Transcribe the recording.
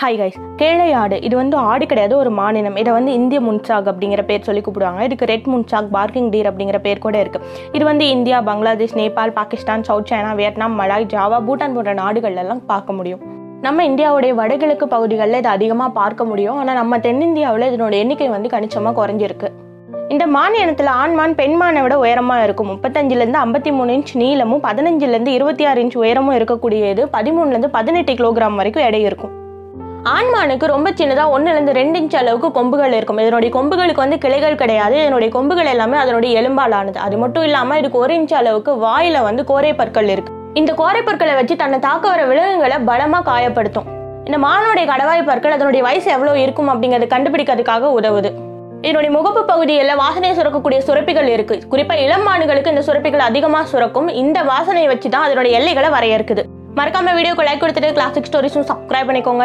Hi guys கேளை ஆடு. இது வந்து ஆடு கிடையாது ஒரு மாநிலம். இதை வந்து இந்திய முன்சாக் அப்படிங்கிற பேர் சொல்லி கூப்பிடுவாங்க. இதுக்கு ரெட் முன்சாக் பார்க்கிங் டீர் அப்படிங்கிற பேர் கூட இருக்கு. இது வந்து India Bangladesh Nepal Pakistan South China Vietnam Malay Java Bhutan போன்ற நாடுகள்லாம் எல்லாம் பார்க்க முடியும். நம்ம இந்தியாவுடைய வடகிழக்கு பகுதிகளில் இதை அதிகமாக பார்க்க முடியும். ஆனால் நம்ம தென்னிந்தியாவில் இதனோட எண்ணிக்கை வந்து கணிச்சமாக குறைஞ்சிருக்கு. இந்த மாநிலத்தில் ஆண்மான் ஆண் மான் விட உயரமாக இருக்கும் முப்பத்தஞ்சிலேருந்து ஐம்பத்தி மூணு இன்ச் நீளமும் பதினஞ்சுலேருந்து இருபத்தி ஆறு இன்ச் உயரமும் இருக்கக்கூடியது. பதிமூணுலேருந்து பதினெட்டு கிலோகிராம் வரைக்கும் எடை இருக்கும். ஆண் மானுக்கு ரொம்ப சின்னதாக ஒன்றுலேருந்து ரெண்டு இன்ச் அளவுக்கு கொம்புகள் இருக்கும். இதனுடைய கொம்புகளுக்கு வந்து கிளைகள் கிடையாது. இதனுடைய கொம்புகள் எல்லாமே அதனுடைய எலும்பாலானது. அது மட்டும் இல்லாமல் இதுக்கு ஒரு இன்ச் அளவுக்கு வாயில் வந்து கோரை பற்கள் இருக்கு. இந்த கோரை பற்களை வச்சு தன்னை தாக்க வர விலங்குகளை பலமாக காயப்படுத்தும். இந்த மானுடைய கடவாய் பற்கள் அதனுடைய வயசு எவ்வளோ இருக்கும் அப்படிங்கறத கண்டுபிடிக்கிறதுக்காக உதவுது. இதனுடைய முகப்பு பகுதியில் வாசனை சுரக்கக்கூடிய சுரப்பிகள் இருக்கு. குறிப்பா இளம் மானுகளுக்கு இந்த சுரப்பிகள் அதிகமாக சுரக்கும். இந்த வாசனையை வச்சு தான் அதனுடைய எல்லைகளை வரையறுக்குது. மறக்காம வீடியோக்கு லைக் கொடுத்துட்டு கிளாசிக் ஸ்டோரிஸும் சப்ஸ்கிரைப் பண்ணிக்கோங்க.